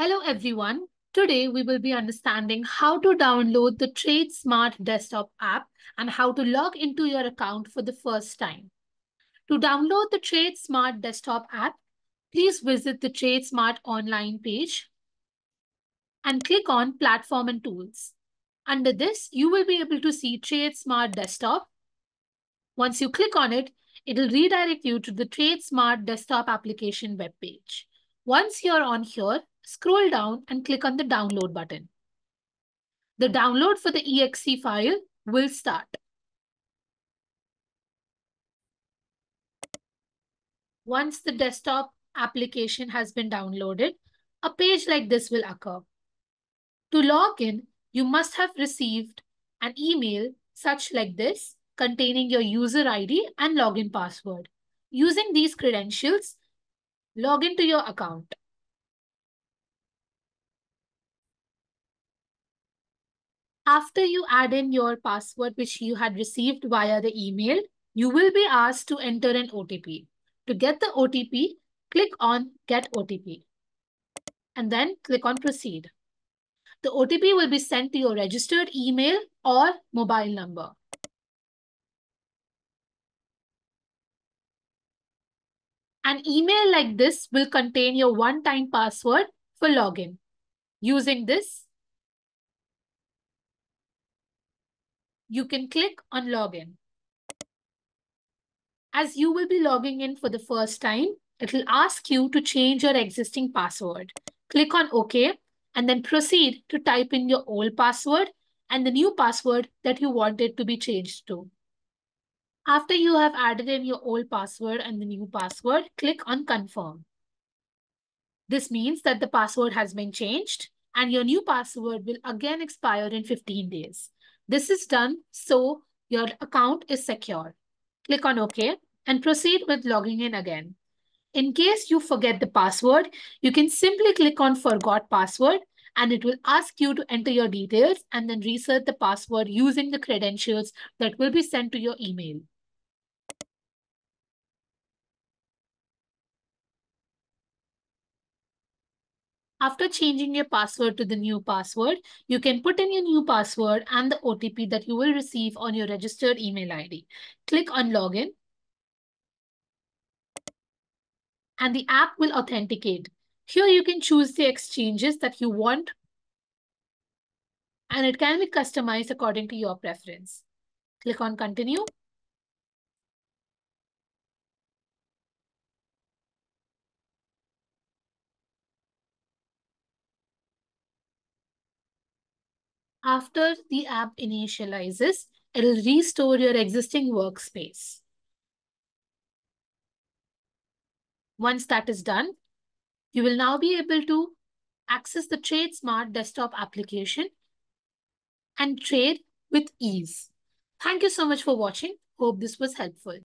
Hello everyone. Today we will be understanding how to download the TradeSmart desktop app and how to log into your account for the first time. To download the TradeSmart desktop app, please visit the TradeSmart online page and click on Platform and Tools. Under this, you will be able to see TradeSmart desktop. Once you click on it, it will redirect you to the TradeSmart desktop application web page. Once you're on here, scroll down and click on the download button. The download for the exe file will start. Once the desktop application has been downloaded, a page like this will occur. To log in, you must have received an email such like this containing your user ID and login password. Using these credentials, log into your account. After you add in your password, which you had received via the email, you will be asked to enter an OTP. To get the OTP, click on Get OTP and then click on Proceed. The OTP will be sent to your registered email or mobile number. An email like this will contain your one-time password for login. Using this, you can click on login. As you will be logging in for the first time, it will ask you to change your existing password. Click on OK and then proceed to type in your old password and the new password that you want it to be changed to. After you have added in your old password and the new password, click on confirm. This means that the password has been changed and your new password will again expire in 15 days. This is done so your account is secure. Click on OK and proceed with logging in again. In case you forget the password, you can simply click on forgot password and it will ask you to enter your details and then reset the password using the credentials that will be sent to your email. After changing your password to the new password, you can put in your new password and the OTP that you will receive on your registered email ID. Click on login. And the app will authenticate. Here you can choose the exchanges that you want and it can be customized according to your preference. Click on continue. After the app initializes, it'll restore your existing workspace. Once that is done, you will now be able to access the TradeSmart desktop application and trade with ease. Thank you so much for watching. Hope this was helpful.